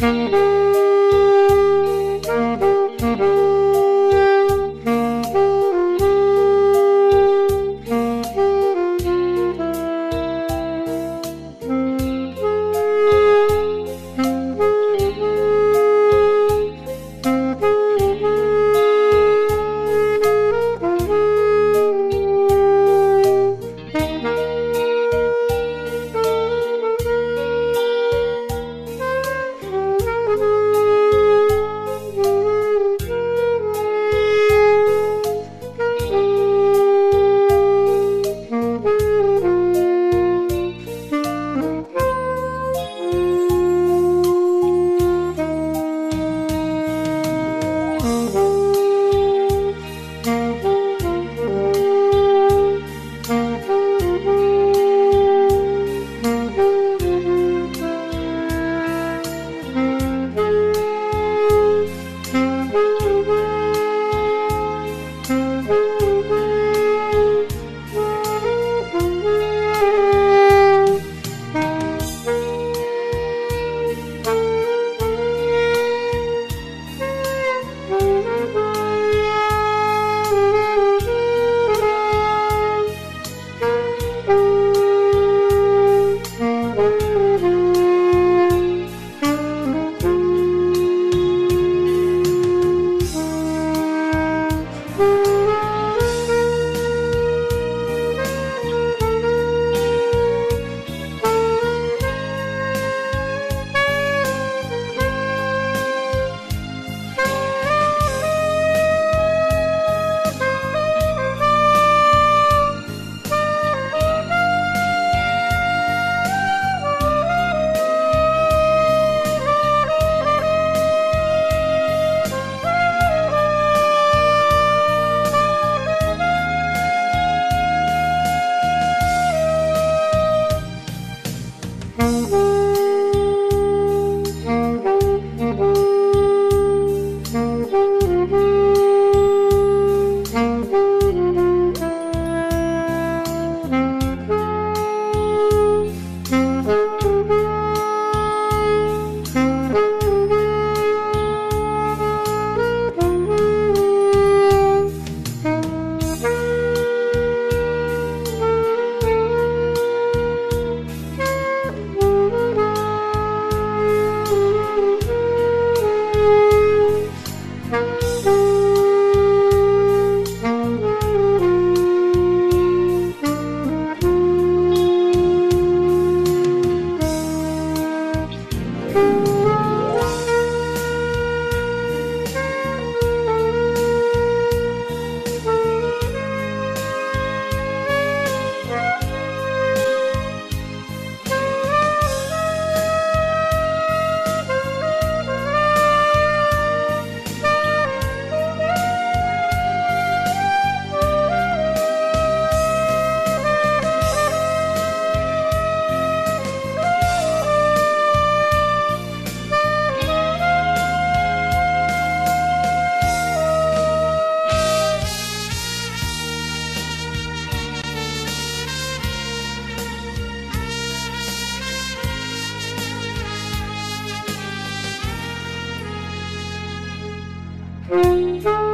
Música Música